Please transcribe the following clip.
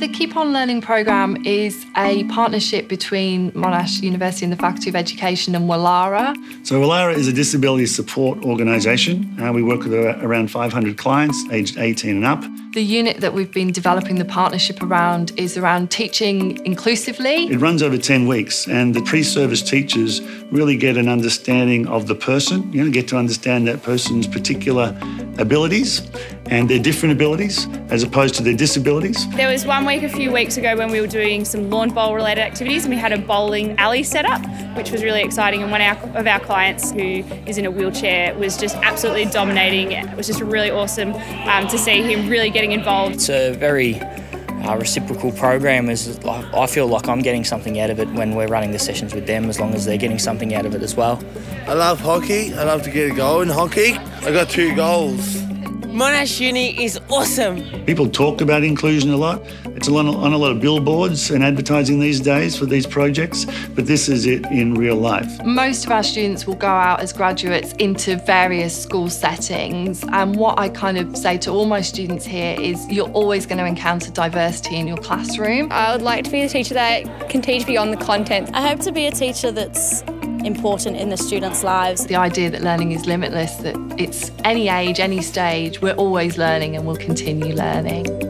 The Keep On Learning programme is a partnership between Monash University and the Faculty of Education and Wallara. So, Wallara is a disability support organisation. Uh, we work with around 500 clients aged 18 and up. The unit that we've been developing the partnership around is around teaching inclusively. It runs over 10 weeks, and the pre service teachers really get an understanding of the person, you know, get to understand that person's particular abilities and their different abilities as opposed to their disabilities. There was one week a few weeks ago when we were doing some lawn bowl related activities and we had a bowling alley set up, which was really exciting. And one of our clients who is in a wheelchair was just absolutely dominating. It was just really awesome um, to see him really getting involved. It's a very uh, reciprocal program is I feel like I'm getting something out of it when we're running the sessions with them as long as they're getting something out of it as well. I love hockey. I love to get a goal in hockey. I got two goals. Monash Uni is awesome. People talk about inclusion a lot. It's on a lot of billboards and advertising these days for these projects, but this is it in real life. Most of our students will go out as graduates into various school settings, and what I kind of say to all my students here is you're always going to encounter diversity in your classroom. I would like to be a teacher that can teach beyond the content. I hope to be a teacher that's important in the students' lives. The idea that learning is limitless, that it's any age, any stage, we're always learning and we'll continue learning.